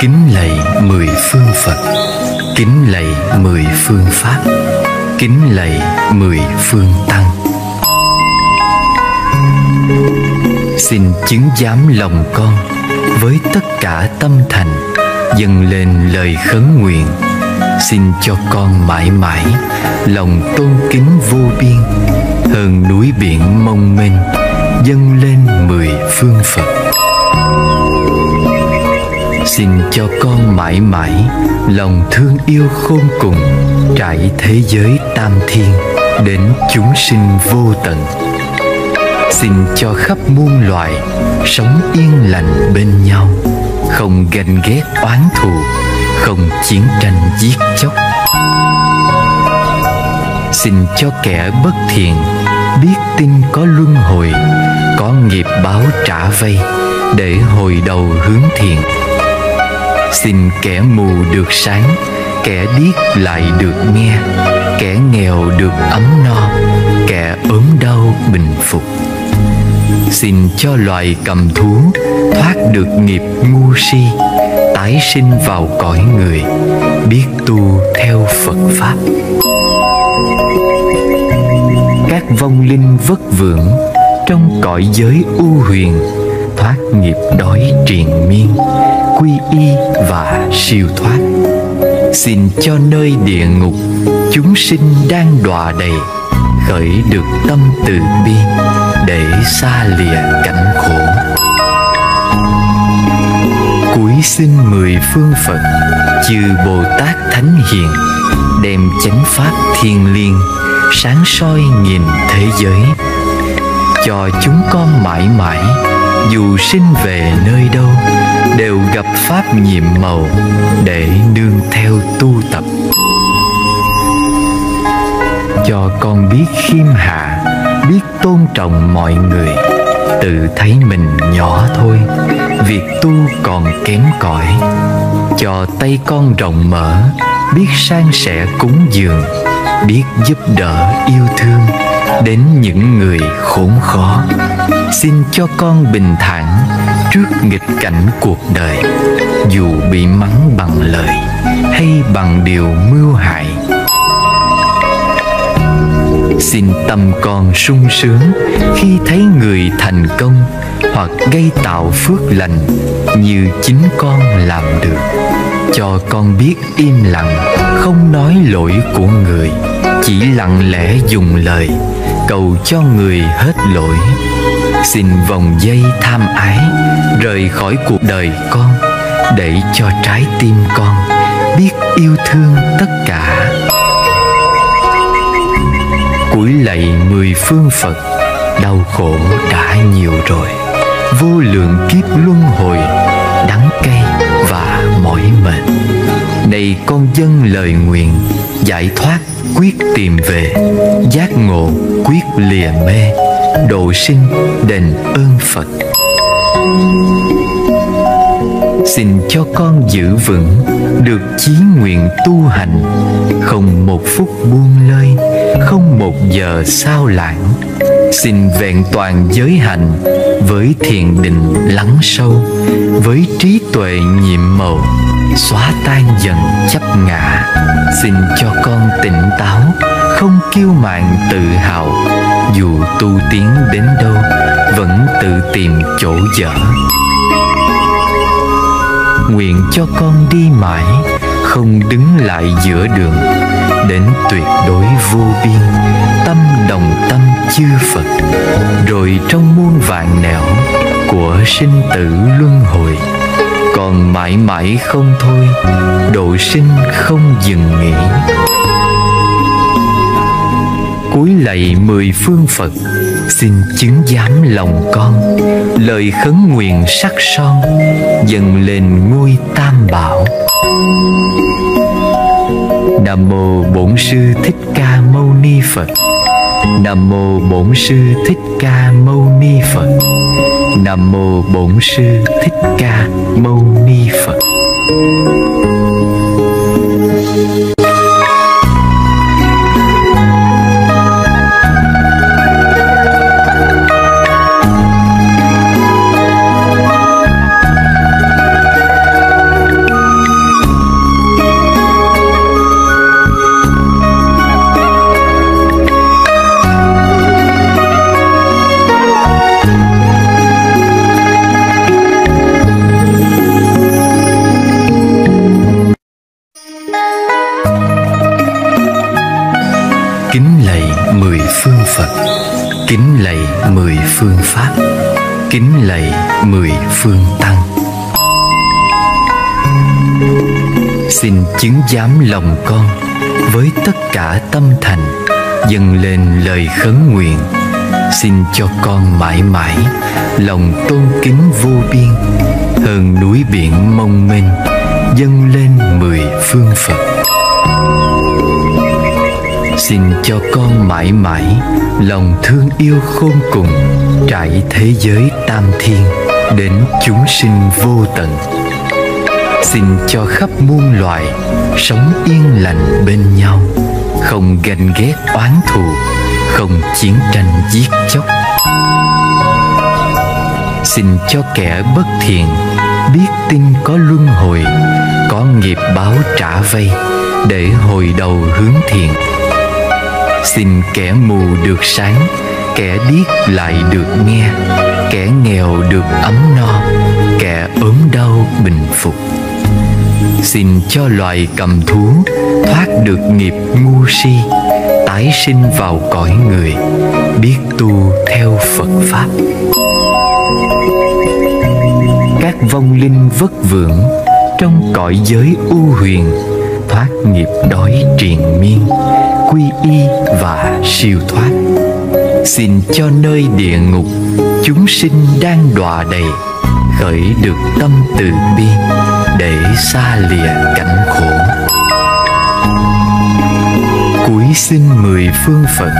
Kính lạy mười phương Phật. Kính lạy mười phương Pháp. Kính lạy mười phương Tăng. Xin chứng giám lòng con Với tất cả tâm thành, Dâng lên lời khấn nguyện. Xin cho con mãi mãi Lòng tôn kính vô biên, Hơn núi biển mong mênh Dâng lên mười phương Phật. Xin cho con mãi mãi Lòng thương yêu khôn cùng Trải thế giới tam thiên Đến chúng sinh vô tận. Xin cho khắp muôn loài Sống yên lành bên nhau, Không ganh ghét oán thù, Không chiến tranh giết chóc. Xin cho kẻ bất thiện Biết tin có luân hồi, Có nghiệp báo trả vay Để hồi đầu hướng thiện. Xin kẻ mù được sáng, Kẻ điếc lại được nghe, Kẻ nghèo được ấm no, Kẻ ốm đau bình phục. Xin cho loài cầm thú Thoát được nghiệp ngu si, Tái sinh vào cõi người, Biết tu theo Phật Pháp vong linh vất vưởng, Trong cõi giới u huyền, Thoát nghiệp đói triền miên, quy y và siêu thoát. Xin cho nơi địa ngục chúng sinh đang đọa đầy, khởi được tâm từ bi để xa lìa cảnh khổ. Cuối xin mười phương phật, chư bồ tát thánh hiền, đem chánh pháp thiên liêng sáng soi nhìn thế giới, cho chúng con mãi mãi, dù sinh về nơi đâu, đều gặp pháp nhiệm màu để nương theo tu tập. Cho con biết khiêm hạ, biết tôn trọng mọi người, tự thấy mình nhỏ thôi, việc tu còn kém cỏi. Cho tay con rộng mở, biết san sẻ cúng dường biết giúp đỡ yêu thương đến những người khốn khó. Xin cho con bình thản trước nghịch cảnh cuộc đời. Dù bị mắng bằng lời hay bằng điều mưu hại. Xin tâm con sung sướng khi thấy người thành công hoặc gây tạo phước lành như chính con làm được. Cho con biết im lặng không nói lỗi của người, chỉ lặng lẽ dùng lời. Cầu cho người hết lỗi. Xin vòng dây tham ái, rời khỏi cuộc đời con. Để cho trái tim con biết yêu thương tất cả. Cúi lạy mười phương phật, đau khổ đã nhiều rồi. Vô lượng kiếp luân hồi, đắng cay và mỏi mệt này con dân lời nguyện giải thoát quyết tìm về, giác ngộ quyết lìa mê độ sinh đền ơn phật. Xin cho con giữ vững được chí nguyện tu hành, không một phút buông lơi, không một giờ sao lãng. Xin vẹn toàn giới hành với thiền định lắng sâu, với trí tuệ nhiệm màu xóa tan dần chấp ngã. Xin cho con tỉnh táo, không kiêu mạn tự hào. Dù tu tiến đến đâu, vẫn tự tìm chỗ dở. Nguyện cho con đi mãi, không đứng lại giữa đường. Đến tuyệt đối vô biên, tâm đồng tâm chư phật. Rồi trong muôn vạn nẻo của sinh tử luân hồi còn mãi mãi không thôi độ sinh không dừng nghỉ. Cúi lạy mười phương phật, xin chứng giám lòng con. Lời khấn nguyện sắc son dần lên ngôi tam bảo. Nam mô bổn sư thích ca mâu ni phật nam mô bổn sư thích ca mâu ni phật. Nam mô bổn sư thích ca mâu ni phật. Phương pháp kính lạy mười phương tăng. Xin chứng giám lòng con với tất cả tâm thành, dâng lên lời khấn nguyện. Xin cho con mãi mãi lòng tôn kính vô biên, hơn núi biển mong mênh dâng lên mười phương phật xin cho con mãi mãi lòng thương yêu khôn cùng trải thế giới tam thiên đến chúng sinh vô tận. Xin cho khắp muôn loài sống yên lành bên nhau, không ganh ghét oán thù, không chiến tranh giết chóc. Xin cho kẻ bất thiện biết tin có luân hồi, có nghiệp báo trả vay để hồi đầu hướng thiện xin kẻ mù được sáng, kẻ điếc lại được nghe, kẻ nghèo được ấm no, kẻ ốm đau bình phục. Xin cho loài cầm thú thoát được nghiệp ngu si, tái sinh vào cõi người, biết tu theo phật pháp. Các vong linh vất vưởng trong cõi giới u huyền, thoát nghiệp đói triền miên quy y và siêu thoát. Xin cho nơi địa ngục, chúng sinh đang đọa đầy, khởi được tâm từ bi để xa lìa cảnh khổ. Cuối xin mười phương phật,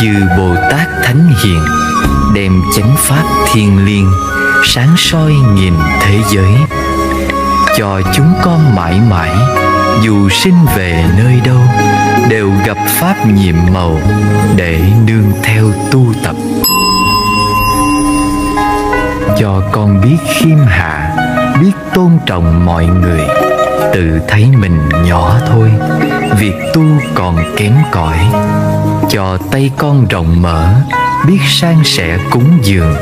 chư bồ tát thánh hiền, đem chánh pháp thiên liêng, sáng soi nhìn thế giới. Cho chúng con mãi mãi, dù sinh về nơi đâu đều gặp pháp nhiệm màu để nương theo tu tập. Cho con biết khiêm hạ, biết tôn trọng mọi người, tự thấy mình nhỏ thôi, việc tu còn kém cỏi. Cho tay con rộng mở, biết san sẻ cúng dường,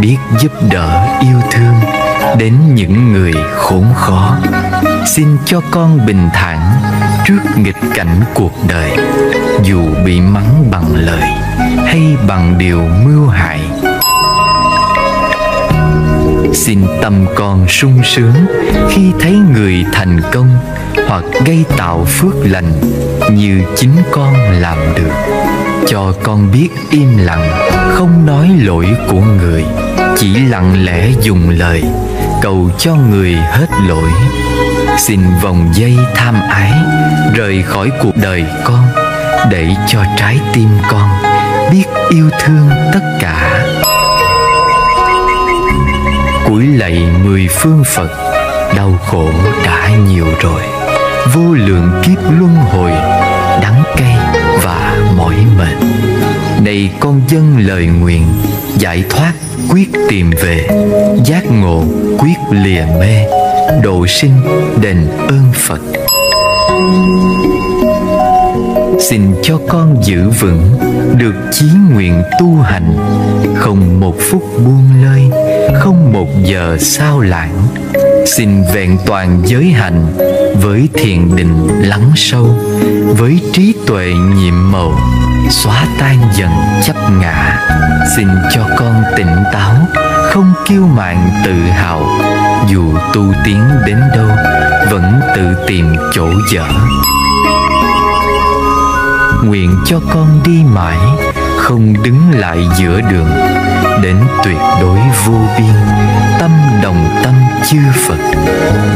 biết giúp đỡ yêu thương đến những người khốn khó. Xin cho con bình thản trước nghịch cảnh cuộc đời. Dù bị mắng bằng lời hay bằng điều mưu hại. Xin tâm con sung sướng khi thấy người thành công hoặc gây tạo phước lành như chính con làm được. Cho con biết im lặng, không nói lỗi của người, chỉ lặng lẽ dùng lời cầu cho người hết lỗi xin vòng dây tham ái, rời khỏi cuộc đời con, để cho trái tim con biết yêu thương tất cả. Cúi lạy mười phương phật, đau khổ đã nhiều rồi. Vô lượng kiếp luân hồi, đắng cay và mỏi mệt. Này con dân lời nguyện, giải thoát quyết tìm về, giác ngộ quyết lìa mê độ sinh đền ơn phật. Xin cho con giữ vững, được chí nguyện tu hành, không một phút buông lơi, không một giờ sao lãng. Xin vẹn toàn giới hạnh với thiền định lắng sâu, với trí tuệ nhiệm màu xóa tan dần chấp ngã. Xin cho con tỉnh táo, không kiêu mạn tự hào. Dù tu tiến đến đâu, vẫn tự tìm chỗ dở. Nguyện cho con đi mãi, không đứng lại giữa đường. Đến tuyệt đối vô biên, tâm đồng tâm chư phật.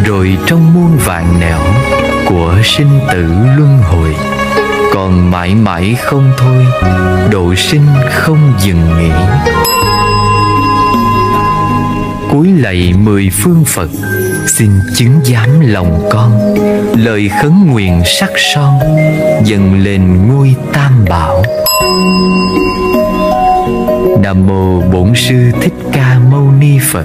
Rồi trong muôn vạn nẻo của sinh tử luân hồi còn mãi mãi không thôi, độ sinh không dừng nghỉ. Cúi lạy mười phương phật, xin chứng giám lòng con. Lời khấn nguyện sắc son dần lên ngôi tam bảo. Nam mô bổn sư thích ca mâu ni phật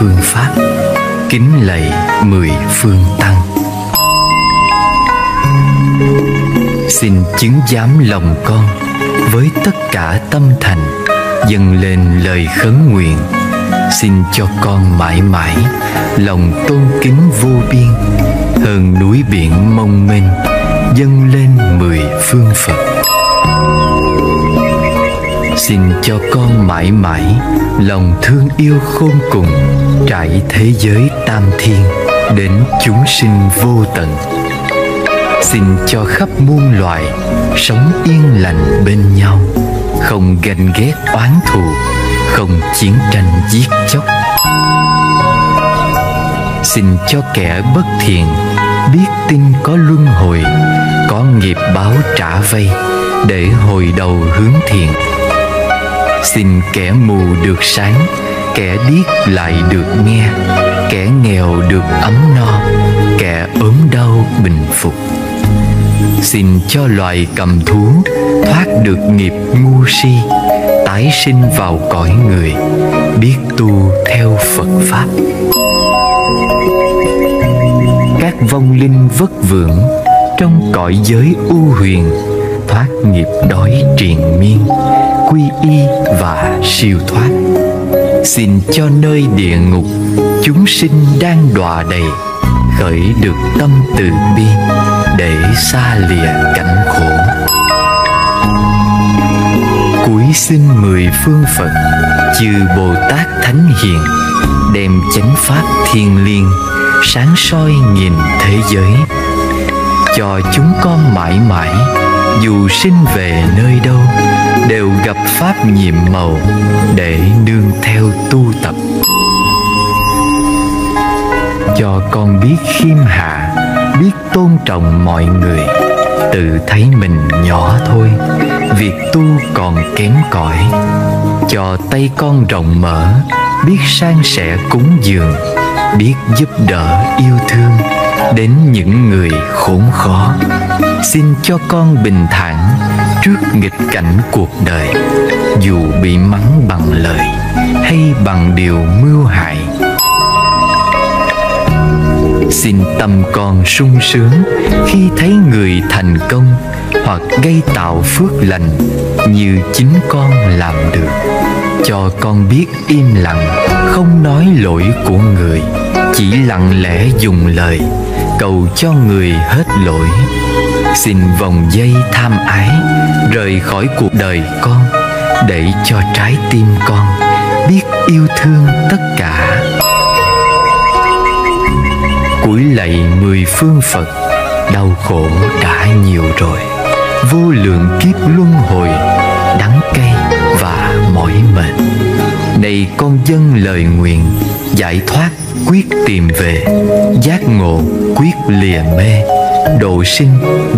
Phương Pháp. Kính lạy mười phương Tăng. Xin chứng giám lòng con với tất cả tâm thành, dâng lên lời khấn nguyện. Xin cho con mãi mãi lòng tôn kính vô biên, hơn núi biển mong mênh dâng lên mười phương phật xin cho con mãi mãi lòng thương yêu khôn cùng trải thế giới tam thiên đến chúng sinh vô tận. Xin cho khắp muôn loài sống yên lành bên nhau, không ganh ghét oán thù, không chiến tranh giết chóc. Xin cho kẻ bất thiện biết tin có luân hồi, có nghiệp báo trả vay để hồi đầu hướng thiện xin kẻ mù được sáng, kẻ điếc lại được nghe, kẻ nghèo được ấm no, kẻ ốm đau bình phục. Xin cho loài cầm thú thoát được nghiệp ngu si, tái sinh vào cõi người, biết tu theo phật pháp. Các vong linh vất vưởng trong cõi giới u huyền, thoát nghiệp đói triền miên quy y và siêu thoát. Xin cho nơi địa ngục, chúng sinh đang đọa đầy, khởi được tâm từ bi để xa lìa cảnh khổ. Cuối xin mười phương phật, chư bồ tát thánh hiền, đem chánh pháp thiên liêng, sáng soi nhìn thế giới, cho chúng con mãi mãi dù sinh về nơi đâu, đều gặp pháp nhiệm màu để nương theo tu tập. Cho con biết khiêm hạ, biết tôn trọng mọi người, tự thấy mình nhỏ thôi, việc tu còn kém cỏi. Cho tay con rộng mở, biết san sẻ cúng dường, biết giúp đỡ yêu thương đến những người khốn khó xin cho con bình thản trước nghịch cảnh cuộc đời. Dù bị mắng bằng lời hay bằng điều mưu hại. Xin tâm con sung sướng khi thấy người thành công hoặc gây tạo phước lành như chính con làm được. Cho con biết im lặng, không nói lỗi của người, chỉ lặng lẽ dùng lời cầu cho người hết lỗi xin vòng dây tham ái, rời khỏi cuộc đời con, để cho trái tim con biết yêu thương tất cả. Cúi lạy mười phương phật, đau khổ đã nhiều rồi. Vô lượng kiếp luân hồi, đắng cay và mỏi mệt. Này con dân lời nguyện, giải thoát quyết tìm về, giác ngộ quyết lìa mê độ sinh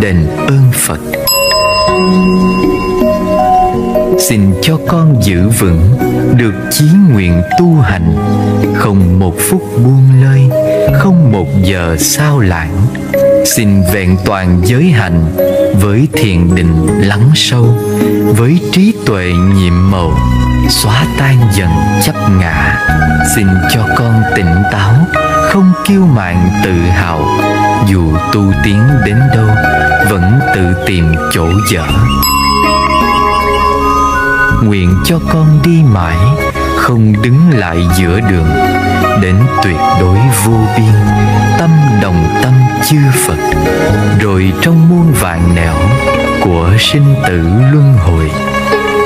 đền ơn phật. Xin cho con giữ vững được chí nguyện tu hành, không một phút buông lơi, không một giờ sao lãng. Xin vẹn toàn giới hạnh với thiền định lắng sâu, với trí tuệ nhiệm màu xóa tan dần chấp ngã. Xin cho con tỉnh táo, không kiêu mạn tự hào. Dù tu tiến đến đâu, vẫn tự tìm chỗ dở. Nguyện cho con đi mãi, không đứng lại giữa đường. Đến tuyệt đối vô biên, tâm đồng tâm chư phật. Rồi trong muôn vạn nẻo của sinh tử luân hồi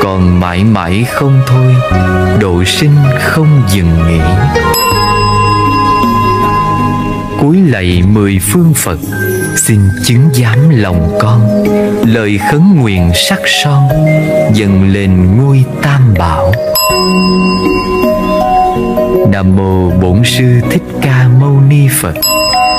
còn mãi mãi không thôi độ sinh không dừng nghỉ. Cúi lạy mười phương phật, xin chứng giám lòng con. Lời khấn nguyện sắc son, dâng lên ngôi tam bảo. Nam mô bổn sư thích ca mâu ni phật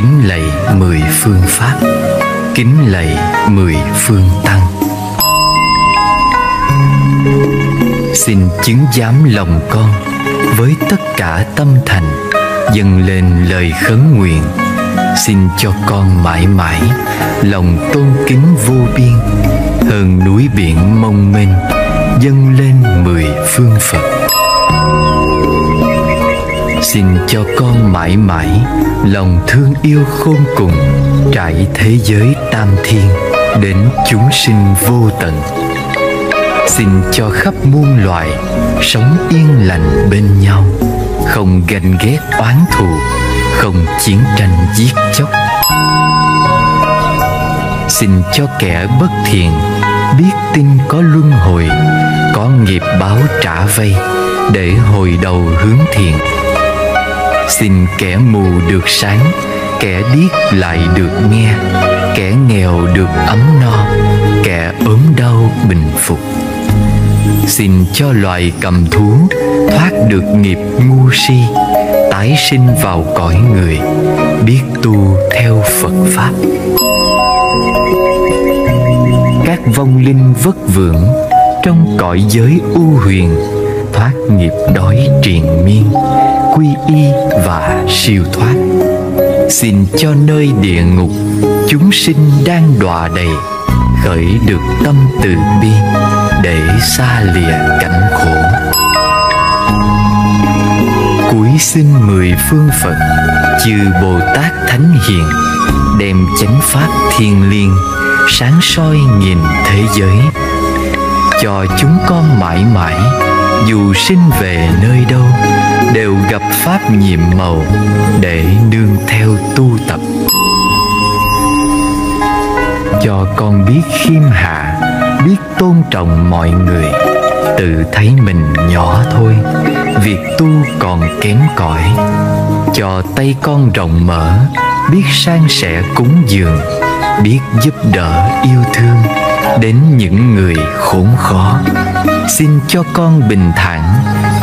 Kính lạy mười phương pháp. Kính lạy mười phương tăng. Xin chứng giám lòng con với tất cả tâm thành, dâng lên lời khấn nguyện. Xin cho con mãi mãi lòng tôn kính vô biên, hơn núi biển mông mênh dâng lên mười phương phật xin cho con mãi mãi lòng thương yêu khôn cùng trải thế giới tam thiên đến chúng sinh vô tận. Xin cho khắp muôn loài sống yên lành bên nhau, không ganh ghét oán thù, không chiến tranh giết chóc. Xin cho kẻ bất thiện biết tin có luân hồi, có nghiệp báo trả vay để hồi đầu hướng thiện xin kẻ mù được sáng, kẻ điếc lại được nghe, kẻ nghèo được ấm no, kẻ ốm đau bình phục. Xin cho loài cầm thú thoát được nghiệp ngu si, tái sinh vào cõi người, biết tu theo phật pháp. Các vong linh vất vưởng trong cõi giới u huyền, thoát nghiệp đói triền miên quy y và siêu thoát. Xin cho nơi địa ngục chúng sinh đang đọa đầy khởi được tâm từ bi để xa lìa cảnh khổ. Cuối xin mười phương phật, chư bồ tát thánh hiền, đem chánh pháp thiên liêng sáng soi nhìn thế giới. Cho chúng con mãi mãi dù sinh về nơi đâu, đều gặp pháp nhiệm màu để nương theo tu tập. Cho con biết khiêm hạ, biết tôn trọng mọi người, tự thấy mình nhỏ thôi, việc tu còn kém cỏi. Cho tay con rộng mở, biết san sẻ cúng dường, biết giúp đỡ yêu thương đến những người khốn khó xin cho con bình thản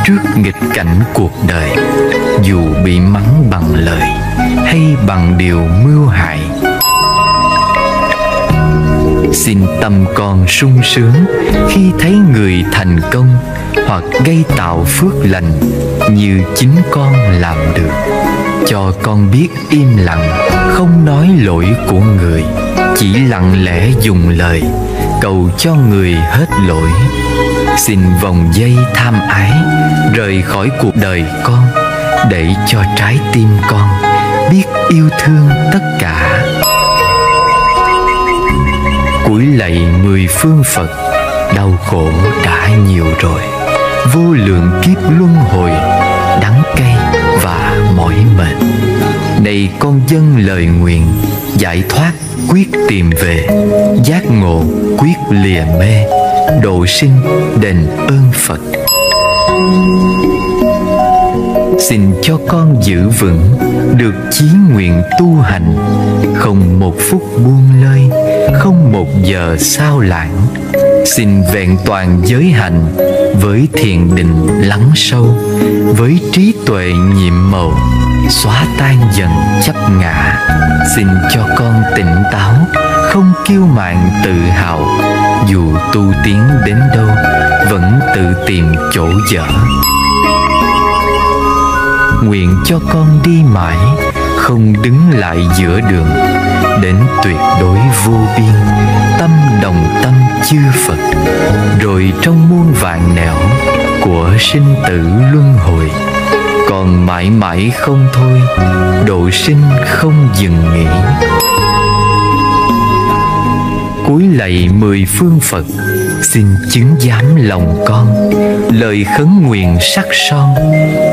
trước nghịch cảnh cuộc đời. Dù bị mắng bằng lời hay bằng điều mưu hại. Xin tâm con sung sướng khi thấy người thành công hoặc gây tạo phước lành như chính con làm được. Cho con biết im lặng, không nói lỗi của người, chỉ lặng lẽ dùng lời cầu cho người hết lỗi xin vòng dây tham ái, rời khỏi cuộc đời con, để cho trái tim con biết yêu thương tất cả. Cúi lạy mười phương phật, đau khổ đã nhiều rồi. Vô lượng kiếp luân hồi, đắng cay và mỏi mệt. Này con dân lời nguyện, giải thoát quyết tìm về, giác ngộ quyết lìa mê độ sinh đền ơn phật. Xin cho con giữ vững, được chí nguyện tu hành, không một phút buông lơi, không một giờ sao lãng. Xin vẹn toàn giới hạnh với thiền định lắng sâu, với trí tuệ nhiệm màu, xóa tan dần chấp ngã. Xin cho con tỉnh táo, không kiêu mạn tự hào dù tu tiến đến đâu, vẫn tự tìm chỗ dở. Nguyện cho con đi mãi, không đứng lại giữa đường. Đến tuyệt đối vô biên, tâm đồng tâm chư phật. Rồi trong muôn vạn nẻo của sinh tử luân hồi, còn mãi mãi không thôi, độ sinh không dừng nghỉ cúi lạy mười phương phật. Xin chứng giám lòng con, lời khấn nguyện sắc son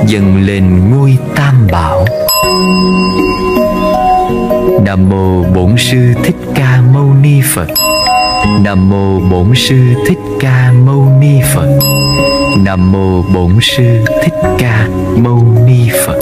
dần lên ngôi tam bảo. Nam mô bổn sư thích ca mâu ni phật. Nam mô bổn sư thích ca mâu ni phật. Nam mô bổn sư thích ca mâu ni phật.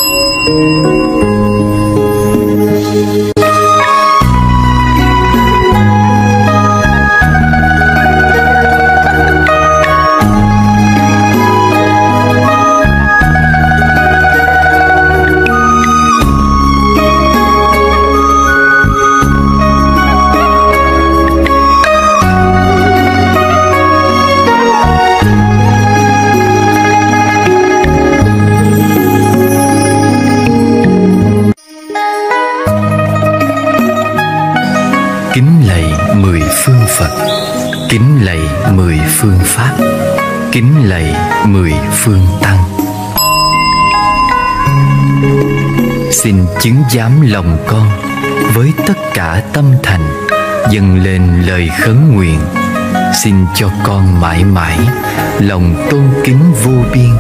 Kính lạy mười phương pháp. Kính lạy mười phương tăng. Xin chứng giám lòng con với tất cả tâm thành, dâng lên lời khấn nguyện. Xin cho con mãi mãi lòng tôn kính vô biên,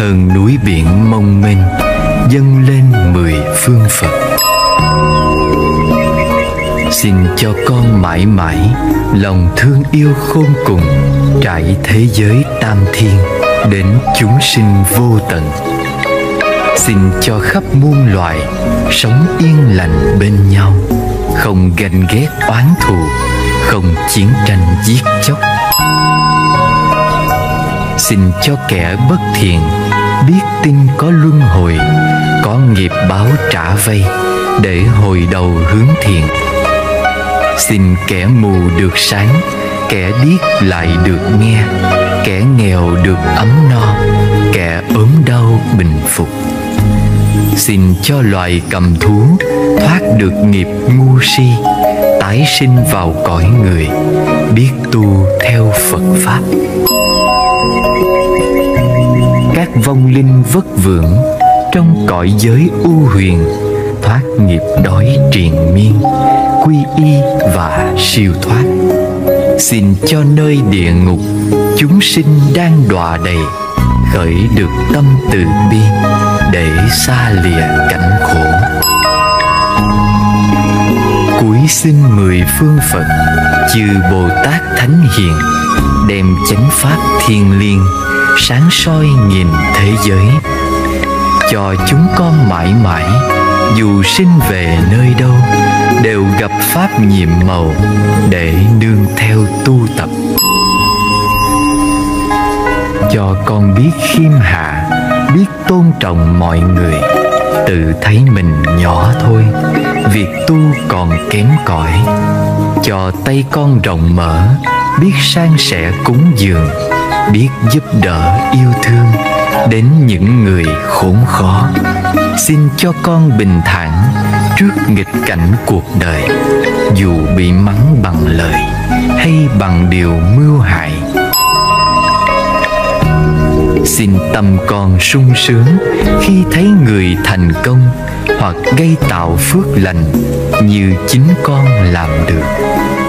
hơn núi biển mông mênh dâng lên mười phương phật xin cho con mãi mãi lòng thương yêu khôn cùng trải thế giới tam thiên đến chúng sinh vô tận. Xin cho khắp muôn loài sống yên lành bên nhau, không ganh ghét oán thù, không chiến tranh giết chóc. Xin cho kẻ bất thiện biết tin có luân hồi, có nghiệp báo trả vay để hồi đầu hướng thiện xin kẻ mù được sáng, kẻ điếc lại được nghe, kẻ nghèo được ấm no, kẻ ốm đau bình phục. Xin cho loài cầm thú thoát được nghiệp ngu si, tái sinh vào cõi người, biết tu theo phật pháp. Các vong linh vất vưởng trong cõi giới u huyền, thoát nghiệp đói triền miên quy y và siêu thoát. Xin cho nơi địa ngục, chúng sinh đang đọa đầy, khởi được tâm từ bi để xa lìa cảnh khổ. Cuối xin mười phương phật, chư bồ tát thánh hiền, đem chánh pháp thiên liêng, sáng soi nhìn thế giới. Cho chúng con mãi mãi dù sinh về nơi đâu, đều gặp pháp nhiệm màu để nương theo tu tập. Cho con biết khiêm hạ, biết tôn trọng mọi người, tự thấy mình nhỏ thôi, việc tu còn kém cỏi. Cho tay con rộng mở, biết san sẻ cúng dường, biết giúp đỡ yêu thương đến những người khốn khó xin cho con bình thản trước nghịch cảnh cuộc đời. Dù bị mắng bằng lời hay bằng điều mưu hại. Xin tâm con sung sướng khi thấy người thành công hoặc gây tạo phước lành như chính con làm được.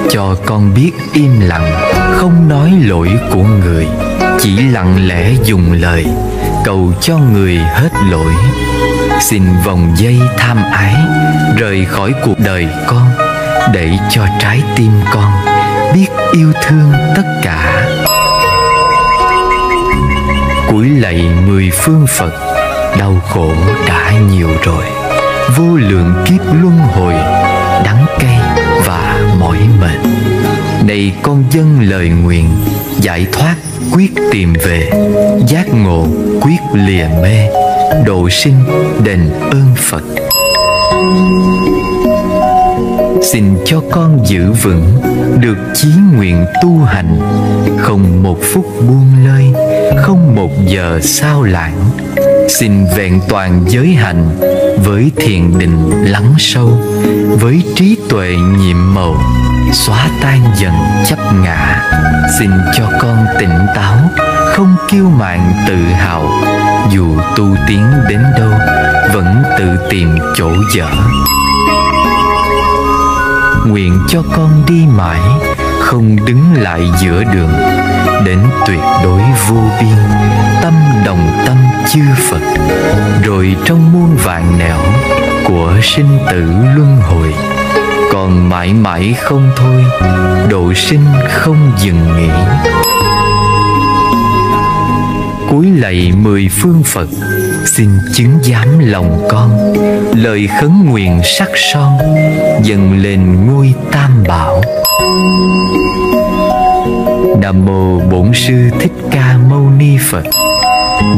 Cho con biết im lặng, không nói lỗi của người, chỉ lặng lẽ dùng lời cầu cho người hết lỗi xin vòng dây tham ái, rời khỏi cuộc đời con, để cho trái tim con biết yêu thương tất cả. Cúi lạy mười phương phật, đau khổ đã nhiều rồi. Vô lượng kiếp luân hồi, đắng cay và mỏi mệt. Này con dân lời nguyện, giải thoát quyết tìm về, giác ngộ quyết lìa mê độ sinh đền ơn phật. Xin cho con giữ vững được chí nguyện tu hành, không một phút buông lơi, không một giờ sao lãng. Xin vẹn toàn giới hành với thiền định lắng sâu, với trí tuệ nhiệm màu, xóa tan dần chấp ngã. Xin cho con tỉnh táo không kiêu mạn tự hào, dù tu tiến đến đâu, vẫn tự tìm chỗ dở. Nguyện cho con đi mãi, không đứng lại giữa đường, đến tuyệt đối vô biên, tâm đồng tâm chư phật. Rồi trong muôn vạn nẻo của sinh tử luân hồi, còn mãi mãi không thôi, độ sinh không dừng nghỉ cúi lạy mười phương phật, xin chứng giám lòng con. Lời khấn nguyện sắc son, dâng lên ngôi tam bảo. Nam mô bổn sư thích ca mâu ni phật.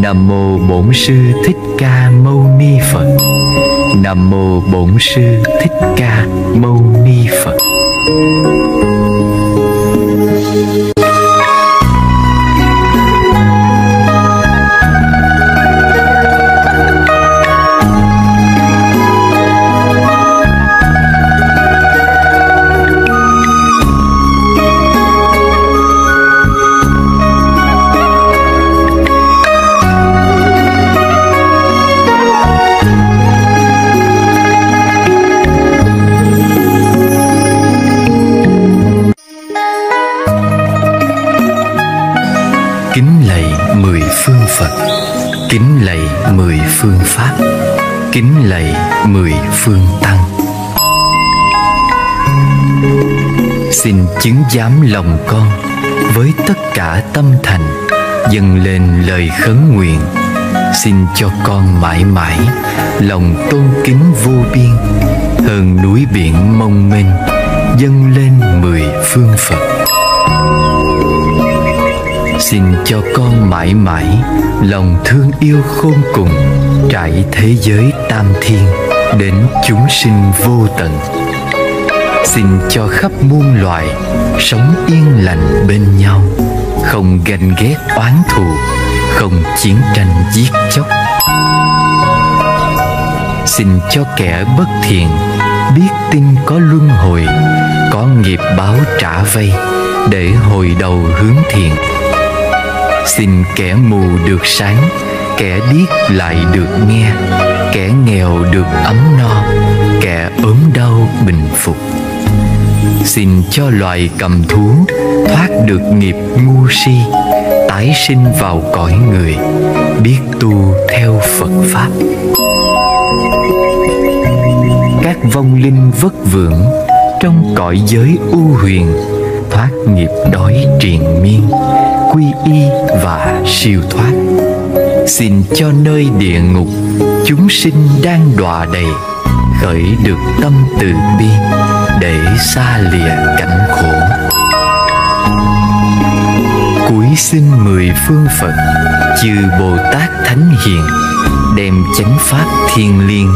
Nam mô bổn sư thích ca mâu ni phật. Nam mô bổn sư thích ca mâu ni phật. Phương Pháp. Kính lạy mười phương Tăng. Xin chứng giám lòng con Với tất cả tâm thành, Dâng lên lời khấn nguyện. Xin cho con mãi mãi Lòng tôn kính vô biên, Hơn núi biển mong mênh Dâng lên mười phương Phật. Xin cho con mãi mãi Lòng thương yêu khôn cùng Trải thế giới tam thiên Đến chúng sinh vô tận. Xin cho khắp muôn loài Sống yên lành bên nhau, Không ganh ghét oán thù, Không chiến tranh giết chóc. Xin cho kẻ bất thiện Biết tin có luân hồi, Có nghiệp báo trả vay Để hồi đầu hướng thiện. Xin kẻ mù được sáng, Kẻ điếc lại được nghe, Kẻ nghèo được ấm no, Kẻ ốm đau bình phục. Xin cho loài cầm thú Thoát được nghiệp ngu si, Tái sinh vào cõi người, Biết tu theo Phật Pháp. Các vong linh vất vưởng Trong cõi giới u huyền, Thoát nghiệp đói triền miên quy y và siêu thoát. Xin cho nơi địa ngục, chúng sinh đang đọa đầy, khởi được tâm từ bi để xa lìa cảnh khổ. Cuối xin mười phương phật, chư bồ tát thánh hiền, đem chánh pháp thiên liêng,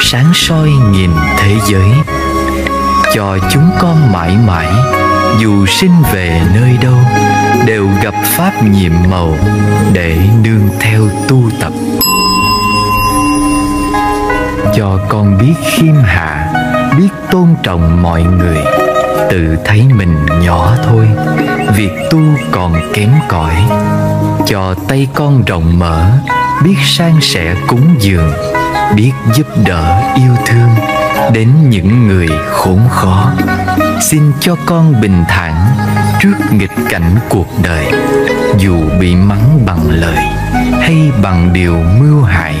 sáng soi nhìn thế giới. Cho chúng con mãi mãi dù sinh về nơi đâu, đều gặp pháp nhiệm màu để nương theo tu tập. Cho con biết khiêm hạ, biết tôn trọng mọi người, tự thấy mình nhỏ thôi, việc tu còn kém cỏi. Cho tay con rộng mở, biết san sẻ cúng dường, biết giúp đỡ yêu thương đến những người khốn khó xin cho con bình thản trước nghịch cảnh cuộc đời. Dù bị mắng bằng lời hay bằng điều mưu hại.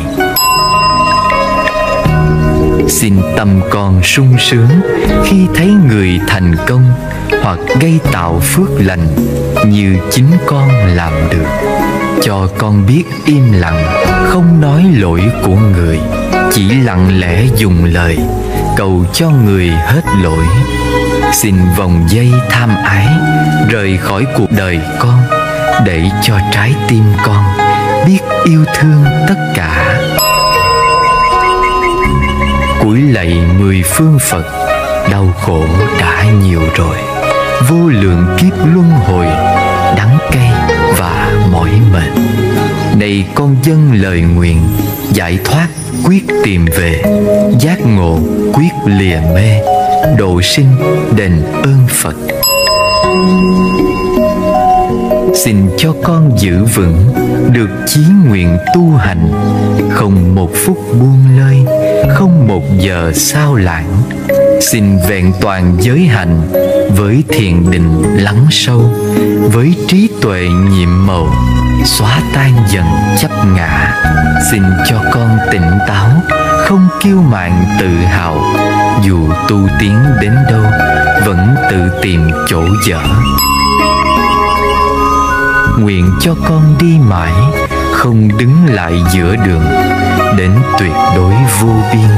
Xin tâm con sung sướng khi thấy người thành công hoặc gây tạo phước lành như chính con làm được. Cho con biết im lặng, không nói lỗi của người, chỉ lặng lẽ dùng lời cầu cho người hết lỗi xin vòng dây tham ái, rời khỏi cuộc đời con, để cho trái tim con biết yêu thương tất cả. Cúi lạy mười phương phật, đau khổ đã nhiều rồi. Vô lượng kiếp luân hồi, đắng cay và mỏi mệt. Này con dân lời nguyện, giải thoát quyết tìm về, giác ngộ quyết lìa mê độ sinh đền ơn phật. Xin cho con giữ vững được chí nguyện tu hành, không một phút buông lơi, không một giờ sao lãng. Xin vẹn toàn giới hành với thiền định lắng sâu, với trí tuệ nhiệm màu, xóa tan dần chấp ngã. Xin cho con tỉnh táo không kiêu mạn tự hào, dù tu tiến đến đâu, vẫn tự tìm chỗ dở. Nguyện cho con đi mãi, không đứng lại giữa đường, đến tuyệt đối vô biên,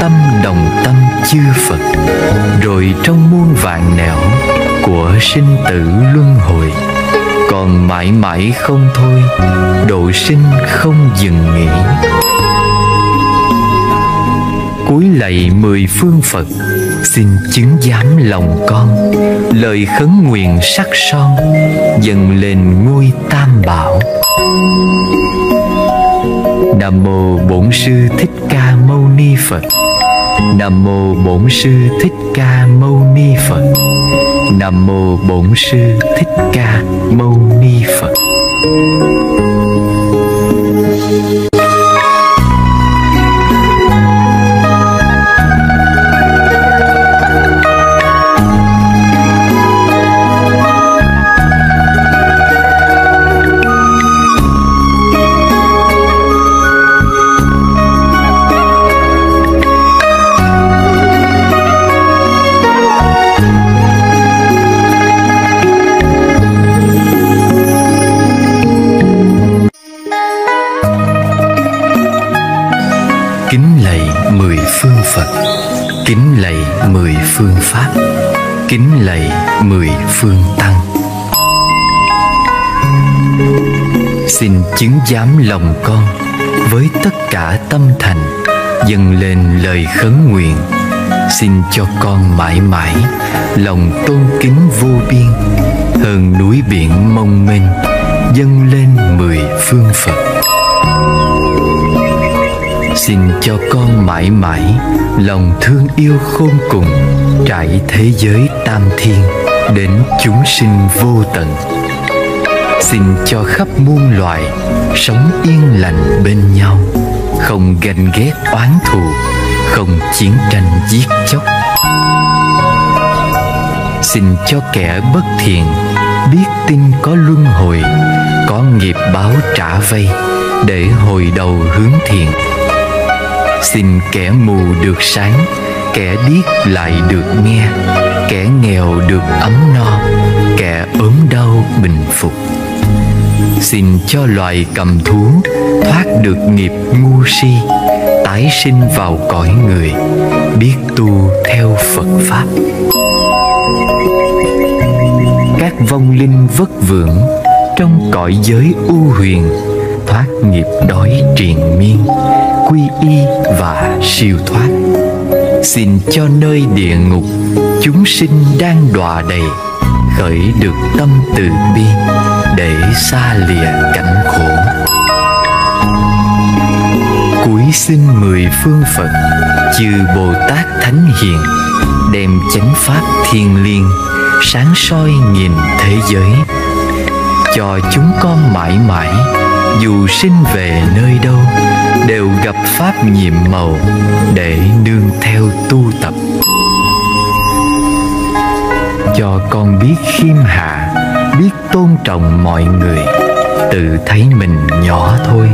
tâm đồng tâm chư phật. Rồi trong muôn vạn nẻo của sinh tử luân hồi, còn mãi mãi không thôi, độ sinh không dừng nghỉ cúi lạy mười phương phật. Xin chứng giám lòng con, lời khấn nguyện sắc son dần lên ngôi tam bảo. Nam mô bổn sư thích ca mâu ni phật. Nam mô bổn sư thích ca mâu ni phật. Nam mô bổn sư thích ca mâu ni phật Phật. Phương Pháp Kính lạy mười phương Tăng. Xin chứng giám lòng con Với tất cả tâm thành, Dâng lên lời khấn nguyện. Xin cho con mãi mãi Lòng tôn kính vô biên, Hơn núi biển mong mênh Dâng lên mười phương Phật. Xin cho con mãi mãi Lòng thương yêu khôn cùng Trải thế giới tam thiên Đến chúng sinh vô tận. Xin cho khắp muôn loài Sống yên lành bên nhau, Không ganh ghét oán thù, Không chiến tranh giết chóc. Xin cho kẻ bất thiện Biết tin có luân hồi, Có nghiệp báo trả vay Để hồi đầu hướng thiện. Xin kẻ mù được sáng, Kẻ điếc lại được nghe, Kẻ nghèo được ấm no, Kẻ ốm đau bình phục. Xin cho loài cầm thú Thoát được nghiệp ngu si, Tái sinh vào cõi người, Biết tu theo Phật Pháp. Các vong linh vất vưởng Trong cõi giới u huyền, Thoát nghiệp đói triền miên quy y và siêu thoát. Xin cho nơi địa ngục, chúng sinh đang đọa đầy, khởi được tâm từ bi để xa lìa cảnh khổ. Cuối xin mười phương phật, chư bồ tát thánh hiền, đem chánh pháp thiên liêng, sáng soi nhìn thế giới. Cho chúng con mãi mãi dù sinh về nơi đâu, đều gặp pháp nhiệm màu để nương theo tu tập. Cho con biết khiêm hạ, biết tôn trọng mọi người, tự thấy mình nhỏ thôi,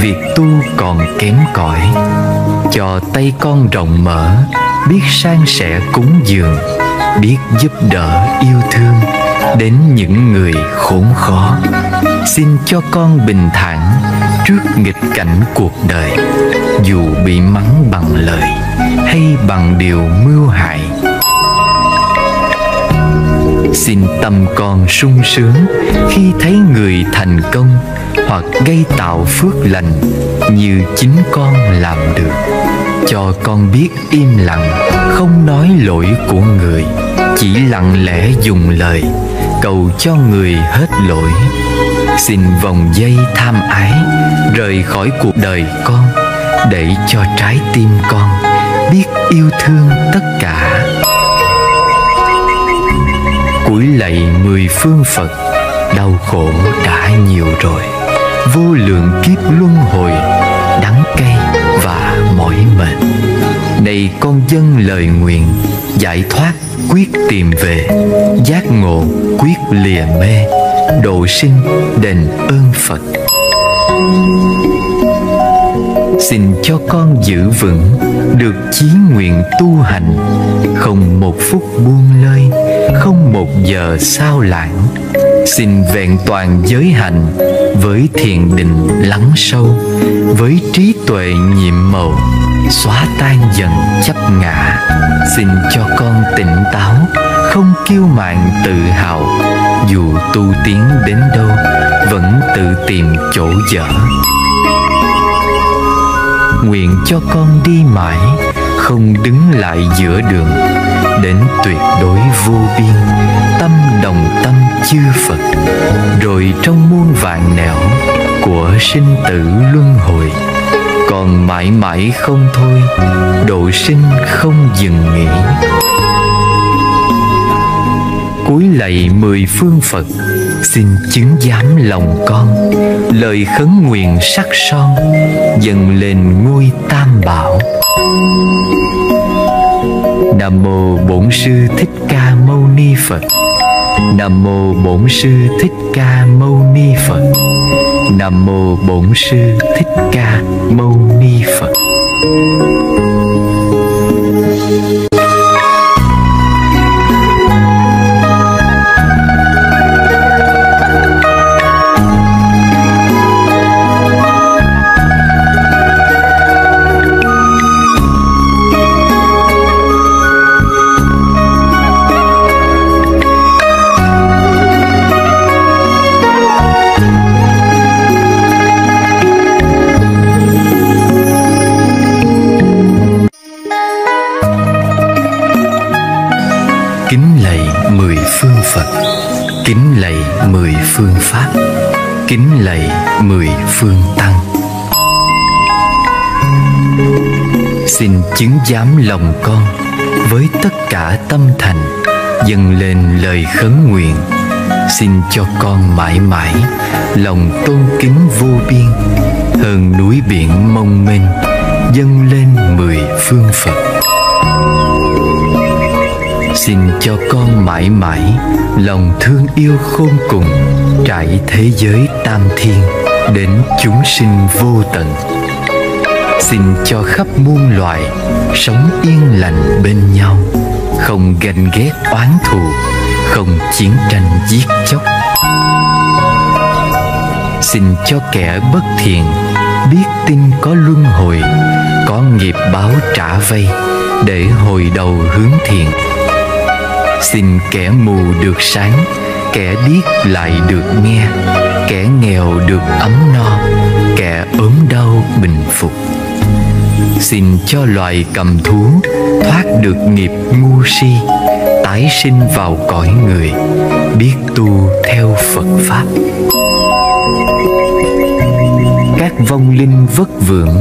việc tu còn kém cỏi. Cho tay con rộng mở, biết san sẻ cúng dường, biết giúp đỡ yêu thương đến những người khốn khó xin cho con bình thản trước nghịch cảnh cuộc đời. Dù bị mắng bằng lời hay bằng điều mưu hại. Xin tâm con sung sướng khi thấy người thành công hoặc gây tạo phước lành như chính con làm được. Cho con biết im lặng, không nói lỗi của người, chỉ lặng lẽ dùng lời cầu cho người hết lỗi xin vòng dây tham ái, rời khỏi cuộc đời con, để cho trái tim con biết yêu thương tất cả. Cúi lạy mười phương phật, đau khổ đã nhiều rồi. Vô lượng kiếp luân hồi, đắng cay và mỏi mệt. Này con dân lời nguyện, giải thoát quyết tìm về, giác ngộ quyết lìa mê độ sinh đền ơn phật. Xin cho con giữ vững được chí nguyện tu hành, không một phút buông lơi, không một giờ sao lãng. Xin vẹn toàn giới hành với thiền định lắng sâu, với trí tuệ nhiệm màu xóa tan dần chấp ngã. Xin cho con tỉnh táo, không kiêu mạn tự hào. Dù tu tiến đến đâu, vẫn tự tìm chỗ dở. Nguyện cho con đi mãi, không đứng lại giữa đường. Đến tuyệt đối vô biên, tâm đồng tâm chư phật. Rồi trong muôn vạn nẻo của sinh tử luân hồi còn mãi mãi không thôi độ sinh không dừng nghỉ. Cúi lạy mười phương phật, xin chứng giám lòng con. Lời khấn nguyện sắc son, dâng lên ngôi tam bảo. Nam mô bổn sư thích ca mâu ni phật nam mô bổn sư thích ca mâu ni phật. Nam mô bổn sư thích ca mâu ni phật. Kính lạy mười phương Pháp. Kính lạy mười phương Tăng. Xin chứng giám lòng con Với tất cả tâm thành, Dâng lên lời khấn nguyện. Xin cho con mãi mãi Lòng tôn kính vô biên, Hơn núi biển mông mênh Dâng lên mười phương Phật. Xin cho con mãi mãi Lòng thương yêu khôn cùng Trải thế giới tam thiên Đến chúng sinh vô tận. Xin cho khắp muôn loài Sống yên lành bên nhau, Không ganh ghét oán thù, Không chiến tranh giết chóc. Xin cho kẻ bất thiện Biết tin có luân hồi, Có nghiệp báo trả vay Để hồi đầu hướng thiện. Xin kẻ mù được sáng, Kẻ điếc lại được nghe, Kẻ nghèo được ấm no, Kẻ ốm đau bình phục. Xin cho loài cầm thú Thoát được nghiệp ngu si, Tái sinh vào cõi người, Biết tu theo Phật Pháp. Các vong linh vất vưởng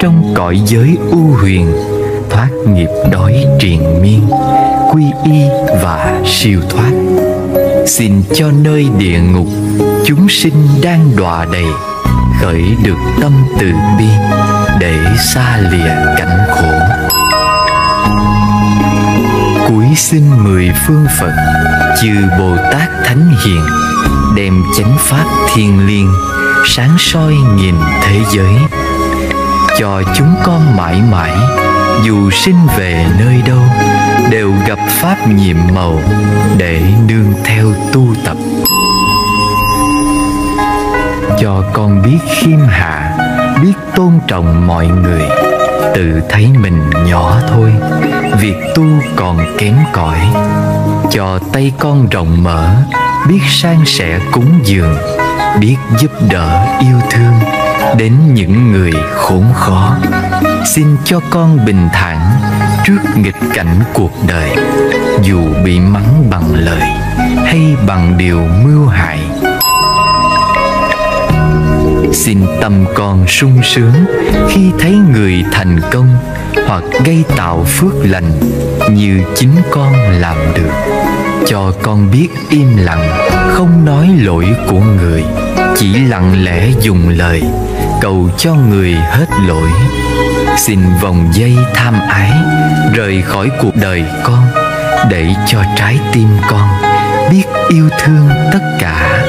Trong cõi giới u huyền, Thoát nghiệp đói triền miên quy y và siêu thoát. Xin cho nơi địa ngục, chúng sinh đang đọa đầy, khởi được tâm từ bi để xa lìa cảnh khổ. Cuối xin mười phương phật, chư bồ tát thánh hiền, đem chánh pháp thiên liêng, sáng soi nhìn thế giới. Cho chúng con mãi mãi dù sinh về nơi đâu, đều gặp pháp nhiệm màu để nương theo tu tập. Cho con biết khiêm hạ, biết tôn trọng mọi người, tự thấy mình nhỏ thôi, việc tu còn kém cỏi. Cho tay con rộng mở, biết san sẻ cúng dường, biết giúp đỡ yêu thương đến những người khốn khó xin cho con bình thản trước nghịch cảnh cuộc đời. Dù bị mắng bằng lời hay bằng điều mưu hại. Xin tâm con sung sướng khi thấy người thành công hoặc gây tạo phước lành như chính con làm được. Cho con biết im lặng, không nói lỗi của người, chỉ lặng lẽ dùng lời cầu cho người hết lỗi xin vòng dây tham ái, rời khỏi cuộc đời con, để cho trái tim con biết yêu thương tất cả.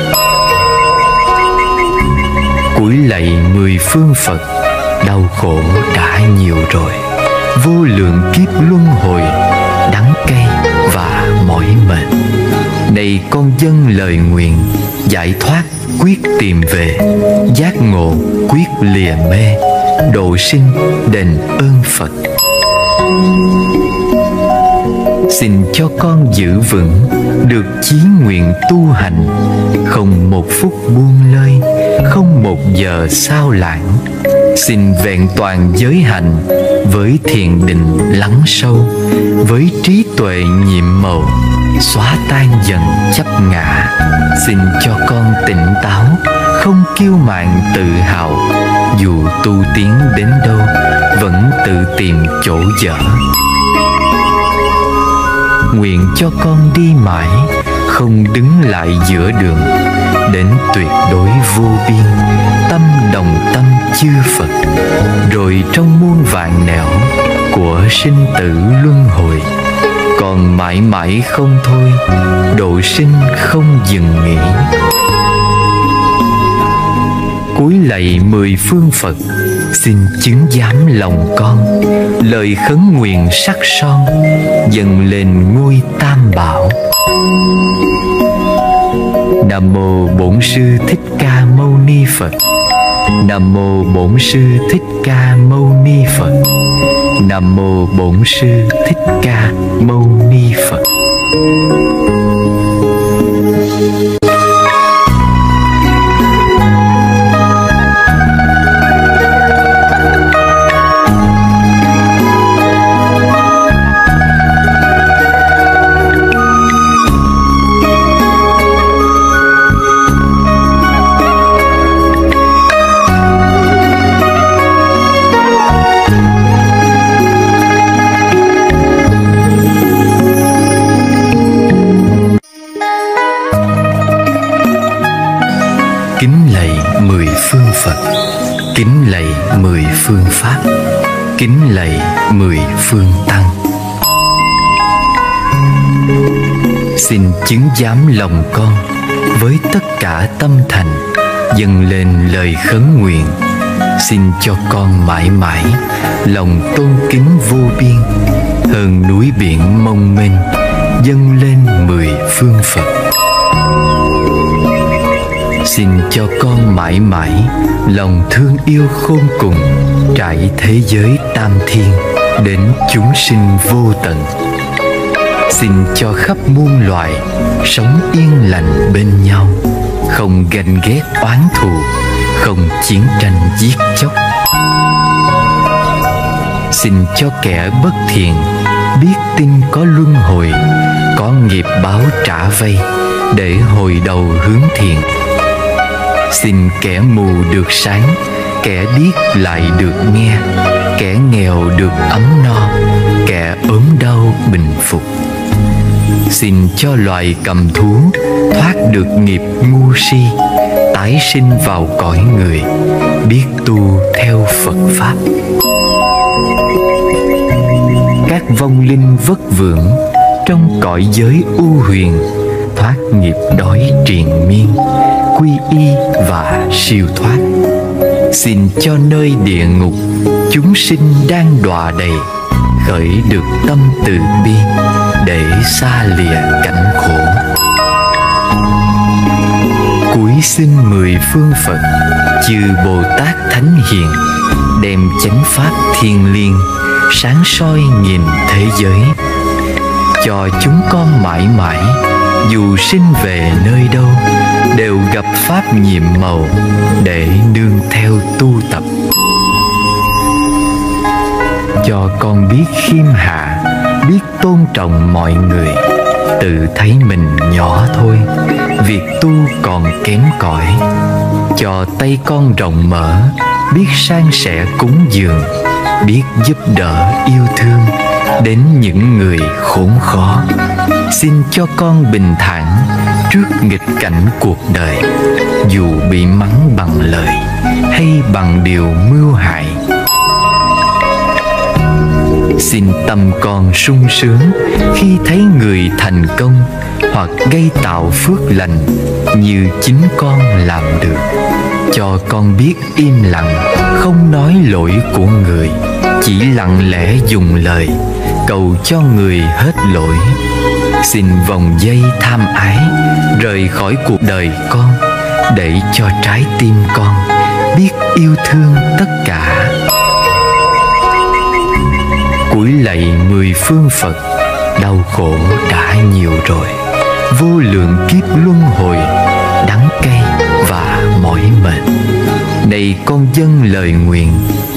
Cúi lạy mười phương phật, đau khổ đã nhiều rồi. Vô lượng kiếp luân hồi, đắng cay và mỏi mệt. Này con dân lời nguyện, giải thoát quyết tìm về, giác ngộ quyết lìa mê độ sinh đền ơn phật. Xin cho con giữ vững, được chí nguyện tu hành, không một phút buông lơi, không một giờ sao lãng. Xin vẹn toàn giới hạnh với thiền định lắng sâu, với trí tuệ nhiệm màu, xóa tan dần chấp ngã. Xin cho con tỉnh táo, không kiêu mạn tự hào dù tu tiến đến đâu, vẫn tự tìm chỗ dở. Nguyện cho con đi mãi, không đứng lại giữa đường. Đến tuyệt đối vô biên, tâm đồng tâm chư phật. Rồi trong muôn vạn nẻo của sinh tử luân hồi, còn mãi mãi không thôi, độ sinh không dừng nghỉ cúi lạy mười phương phật. Xin chứng giám lòng con, lời khấn nguyện sắc son, dâng lên ngôi tam bảo. Nam mô bổn sư thích ca mâu ni phật. Nam mô bổn sư thích ca mâu ni phật. Nam mô bổn sư thích ca mâu ni phật. Mười phương Pháp. Kính lạy mười phương Tăng. Xin chứng giám lòng con với tất cả tâm thành, dâng lên lời khấn nguyện. Xin cho con mãi mãi lòng tôn kính vô biên, hơn núi biển mông mênh dâng lên mười phương phật xin cho con mãi mãi lòng thương yêu khôn cùng trải thế giới tam thiên đến chúng sinh vô tận. Xin cho khắp muôn loài sống yên lành bên nhau, không ganh ghét oán thù, không chiến tranh giết chóc. Xin cho kẻ bất thiện biết tin có luân hồi, có nghiệp báo trả vay để hồi đầu hướng thiện xin kẻ mù được sáng, kẻ điếc lại được nghe, kẻ nghèo được ấm no, kẻ ốm đau bình phục. Xin cho loài cầm thú thoát được nghiệp ngu si, tái sinh vào cõi người, biết tu theo phật pháp. Các vong linh vất vưởng trong cõi giới u huyền, thoát nghiệp đói triền miên quy y và siêu thoát. Xin cho nơi địa ngục, chúng sinh đang đọa đầy, khởi được tâm từ bi để xa lìa cảnh khổ. Cuối xin mười phương phật, chư bồ tát thánh hiền, đem chánh pháp thiên liêng, sáng soi nhìn thế giới. Cho chúng con mãi mãi dù sinh về nơi đâu, đều gặp pháp nhiệm màu để nương theo tu tập. Cho con biết khiêm hạ, biết tôn trọng mọi người, tự thấy mình nhỏ thôi, việc tu còn kém cỏi. Cho tay con rộng mở, biết san sẻ cúng dường, biết giúp đỡ yêu thương đến những người khốn khó xin cho con bình thản trước nghịch cảnh cuộc đời. Dù bị mắng bằng lời hay bằng điều mưu hại. Xin tâm con sung sướng khi thấy người thành công hoặc gây tạo phước lành như chính con làm được. Cho con biết im lặng, không nói lỗi của người, chỉ lặng lẽ dùng lời cầu cho người hết lỗi xin vòng dây tham ái, rời khỏi cuộc đời con, để cho trái tim con biết yêu thương tất cả. Cúi lạy mười phương phật, đau khổ đã nhiều rồi. Vô lượng kiếp luân hồi, đắng cay và mỏi mệt. Này con dân lời nguyện,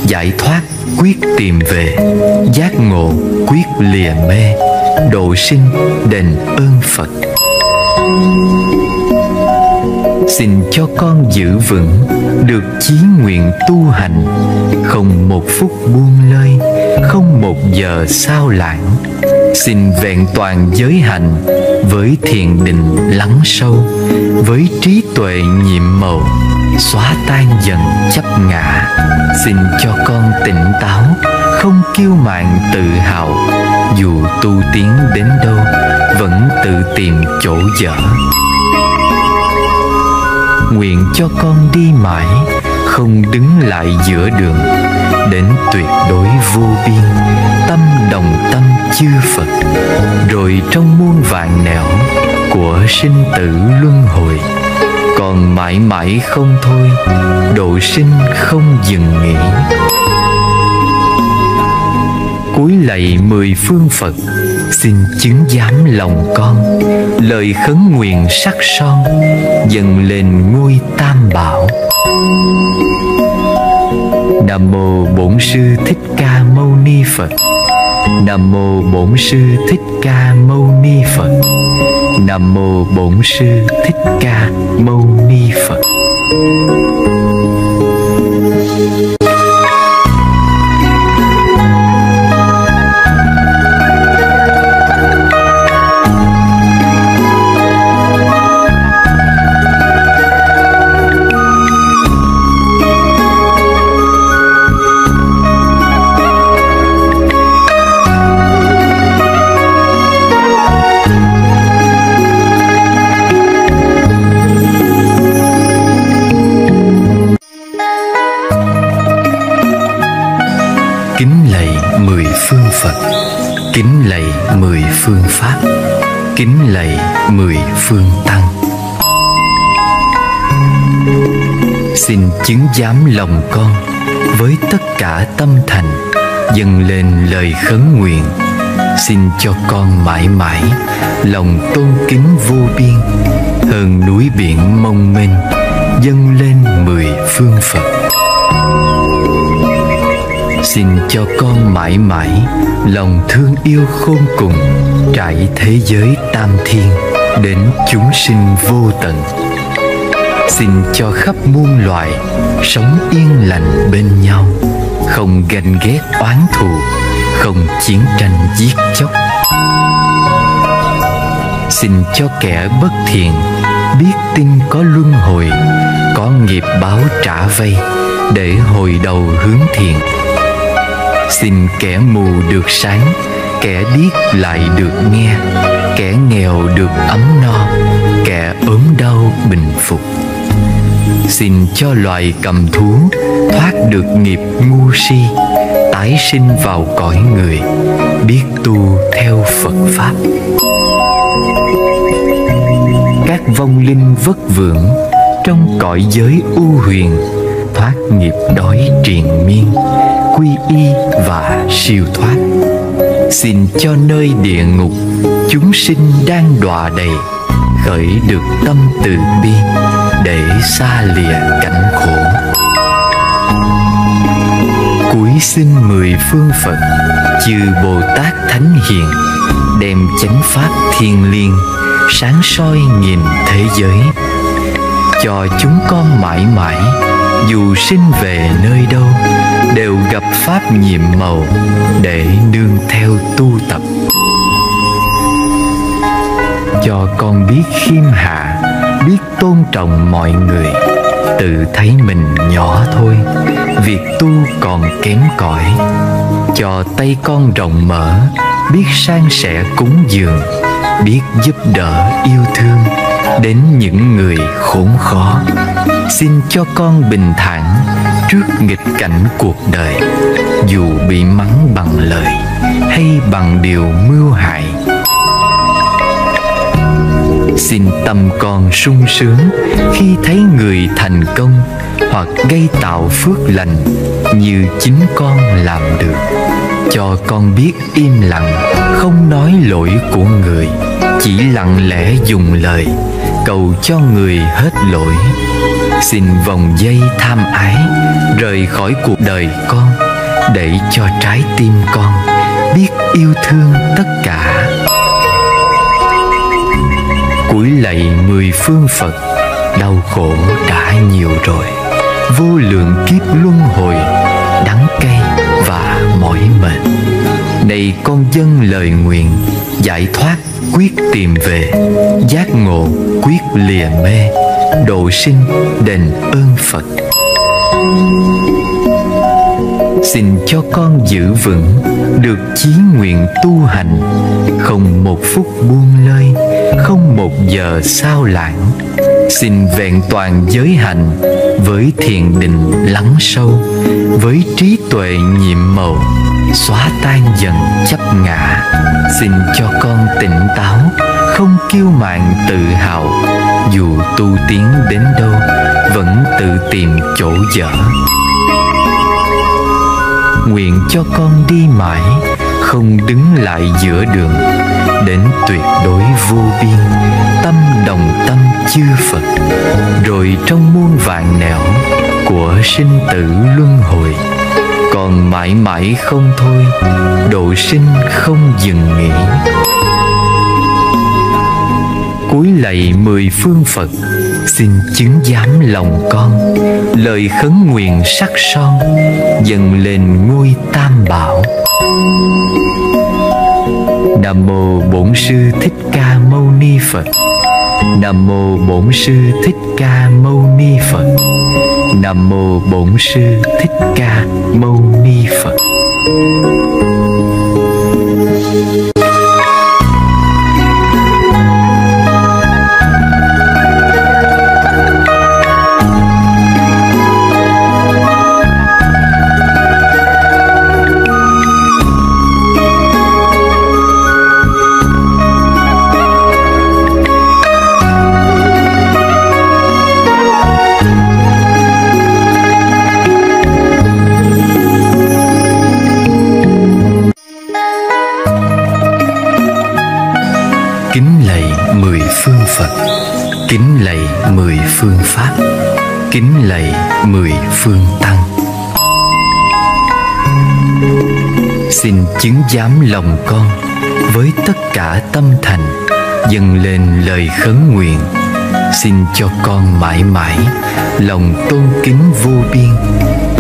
giải thoát quyết tìm về, giác ngộ quyết lìa mê độ sinh đền ơn phật. Xin cho con giữ vững được chí nguyện tu hành, không một phút buông lơi, không một giờ sao lãng. Xin vẹn toàn giới hành với thiền định lắng sâu, với trí tuệ nhiệm màu, xóa tan dần chấp ngã. Xin cho con tỉnh táo không kiêu mạn tự hào, dù tu tiến đến đâu, vẫn tự tìm chỗ dở. Nguyện cho con đi mãi, không đứng lại giữa đường, đến tuyệt đối vô biên, tâm đồng tâm chư phật. Rồi trong muôn vạn nẻo của sinh tử luân hồi, còn mãi mãi không thôi, độ sinh không dừng nghỉ cúi lạy mười phương phật. Xin chứng giám lòng con, lời khấn nguyện sắc son dần lên ngôi tam bảo. Nam mô bổn sư thích ca mâu ni phật. Nam mô bổn sư thích ca mâu ni phật. Nam mô bổn sư thích ca mâu ni phật. Phương tăng. Xin chứng giám lòng con với tất cả tâm thành, dâng lên lời khấn nguyện. Xin cho con mãi mãi lòng tôn kính vô biên, hơn núi biển mong mênh dâng lên mười phương phật. Xin cho con mãi mãi lòng thương yêu khôn cùng, trải thế giới tam thiên đến chúng sinh vô tận. Xin cho khắp muôn loài sống yên lành bên nhau. Không ganh ghét oán thù, không chiến tranh giết chóc. Xin cho kẻ bất thiện biết tin có luân hồi, có nghiệp báo trả vay để hồi đầu hướng thiện. Xin kẻ mù được sáng kẻ điếc lại được nghe, kẻ nghèo được ấm no, kẻ ốm đau bình phục. Xin cho loài cầm thú thoát được nghiệp ngu si, tái sinh vào cõi người, biết tu theo phật pháp. Các vong linh vất vưởng trong cõi giới u huyền, thoát nghiệp đói triền miên, quy y và siêu thoát xin cho nơi địa ngục, chúng sinh đang đọa đầy, khởi được tâm từ bi, để xa lìa cảnh khổ. Cuối xin mười phương phật, chư bồ tát thánh hiền, đem chánh pháp thiên liêng, sáng soi nhìn thế giới. Cho chúng con mãi mãi dù sinh về nơi đâu, đều gặp pháp nhiệm màu để nương theo tu tập. Cho con biết khiêm hạ, biết tôn trọng mọi người, tự thấy mình nhỏ thôi, việc tu còn kém cỏi. Cho tay con rộng mở, biết san sẻ cúng dường, biết giúp đỡ yêu thương đến những người khốn khó xin cho con bình thản trước nghịch cảnh cuộc đời. Dù bị mắng bằng lời hay bằng điều mưu hại. Xin tâm con sung sướng khi thấy người thành công hoặc gây tạo phước lành như chính con làm được. Cho con biết im lặng, không nói lỗi của người, chỉ lặng lẽ dùng lời cầu cho người hết lỗi xin vòng dây tham ái, rời khỏi cuộc đời con, để cho trái tim con biết yêu thương tất cả. Cúi lạy mười phương phật, đau khổ đã nhiều rồi. Vô lượng kiếp luân hồi, đắng cay và mỏi mệt. Này con dân lời nguyện, giải thoát quyết tìm về, giác ngộ quyết lìa mê độ sinh đền ơn phật. Xin cho con giữ vững, được chí nguyện tu hành, không một phút buông lơi, không một giờ sao lãng. Xin vẹn toàn giới hành với thiền định lắng sâu, với trí tuệ nhiệm màu, xóa tan dần chấp ngã. Xin cho con tỉnh táo không kiêu mạn tự hào, dù tu tiến đến đâu, vẫn tự tìm chỗ dở. Nguyện cho con đi mãi, không đứng lại giữa đường, đến tuyệt đối vô biên, tâm đồng tâm chư phật. Rồi trong muôn vạn nẻo của sinh tử luân hồi, còn mãi mãi không thôi, độ sinh không dừng nghỉ cúi lạy mười phương phật. Xin chứng giám lòng con, lời khấn nguyện sắc son, dâng lên ngôi tam bảo. Nam mô bổn sư thích ca mâu ni phật. Nam mô bổn sư thích ca mâu ni phật. Nam mô bổn sư thích ca mâu ni phật. Kính lạy mười phương pháp. Kính lạy mười phương tăng. Xin chứng giám lòng con với tất cả tâm thành, dâng lên lời khấn nguyện. Xin cho con mãi mãi lòng tôn kính vô biên,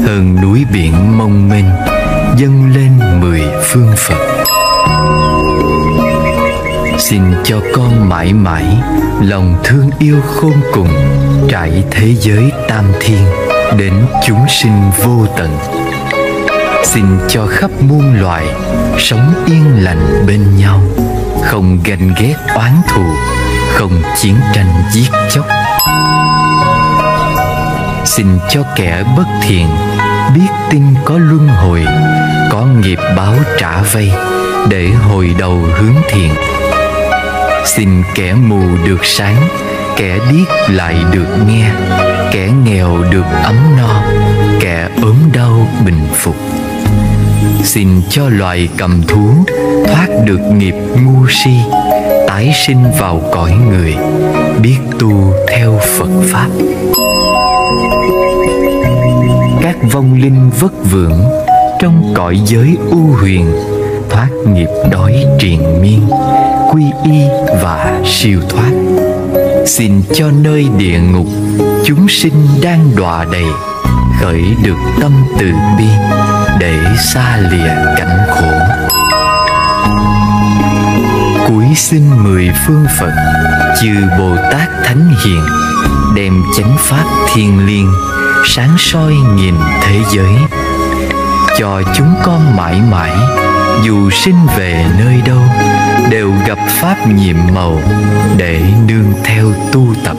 hơn núi biển mong mênh dâng lên mười phương phật xin cho con mãi mãi lòng thương yêu khôn cùng trải thế giới tam thiên đến chúng sinh vô tận. Xin cho khắp muôn loài sống yên lành bên nhau, không ganh ghét oán thù, không chiến tranh giết chóc. Xin cho kẻ bất thiện biết tin có luân hồi, có nghiệp báo trả vay để hồi đầu hướng thiện xin kẻ mù được sáng, kẻ điếc lại được nghe, kẻ nghèo được ấm no, kẻ ốm đau bình phục. Xin cho loài cầm thú thoát được nghiệp ngu si, tái sinh vào cõi người, biết tu theo phật pháp. Các vong linh vất vưởng trong cõi giới u huyền, thoát nghiệp đói triền miên quy y và siêu thoát. Xin cho nơi địa ngục, chúng sinh đang đọa đầy, khởi được tâm từ bi để xa lìa cảnh khổ. Cuối xin mười phương phật, chư bồ tát thánh hiền, đem chánh pháp thiên liêng, sáng soi nhìn thế giới. Cho chúng con mãi mãi dù sinh về nơi đâu, đều gặp pháp nhiệm màu để nương theo tu tập.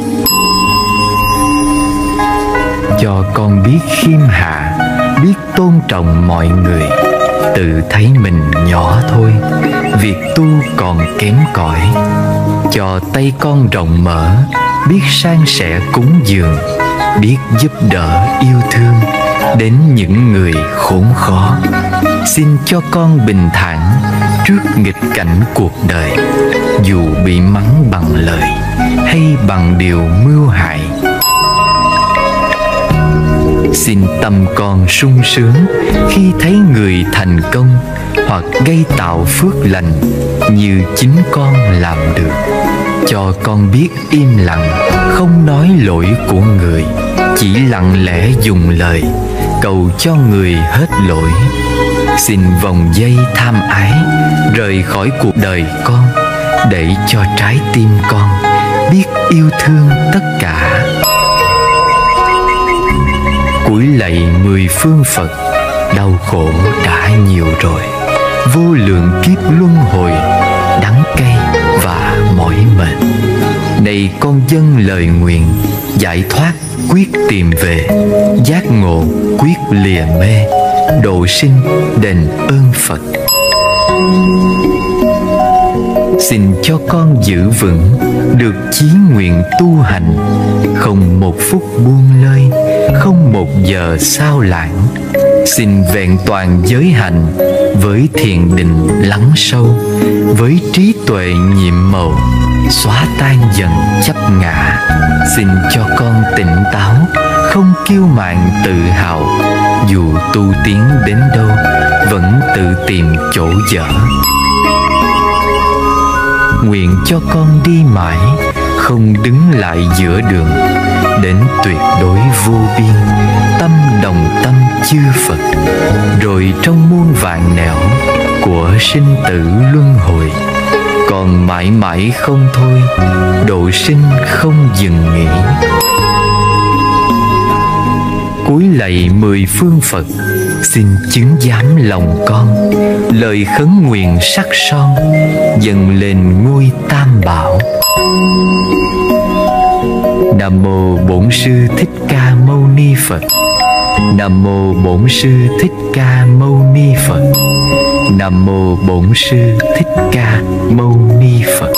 Cho con biết khiêm hạ, biết tôn trọng mọi người, tự thấy mình nhỏ thôi, việc tu còn kém cỏi. Cho tay con rộng mở, biết san sẻ cúng dường, biết giúp đỡ yêu thương đến những người khốn khó xin cho con bình thản trước nghịch cảnh cuộc đời. Dù bị mắng bằng lời hay bằng điều mưu hại. Xin tâm con sung sướng khi thấy người thành công hoặc gây tạo phước lành như chính con làm được. Cho con biết im lặng, không nói lỗi của người, chỉ lặng lẽ dùng lời cầu cho người hết lỗi xin vòng dây tham ái, rời khỏi cuộc đời con, để cho trái tim con biết yêu thương tất cả. Cúi lạy mười phương phật, đau khổ đã nhiều rồi. Vô lượng kiếp luân hồi, đắng cay và mỏi mệt. Này con dân lời nguyện, giải thoát quyết tìm về, giác ngộ quyết lìa mê độ sinh đền ơn phật. Xin cho con giữ vững được chí nguyện tu hành, không một phút buông lơi, không một giờ sao lãng. Xin vẹn toàn giới hành với thiền định lắng sâu, với trí tuệ nhiệm màu xóa tan dần chấp ngã. Xin cho con tỉnh táo, không kiêu mạn tự hào. Dù tu tiến đến đâu, vẫn tự tìm chỗ dở. Nguyện cho con đi mãi, không đứng lại giữa đường. Đến tuyệt đối vô biên, tâm đồng tâm chư phật. Rồi trong muôn vạn nẻo của sinh tử luân hồi còn mãi mãi không thôi độ sinh không dừng nghỉ. Cúi lạy mười phương phật, xin chứng giám lòng con. Lời khấn nguyện sắc son dần lên ngôi tam bảo. Nam mô bổn sư thích ca mâu ni phật. Nam mô bổn sư thích ca mâu ni phật. Nam mô bổn sư thích ca mâu ni phật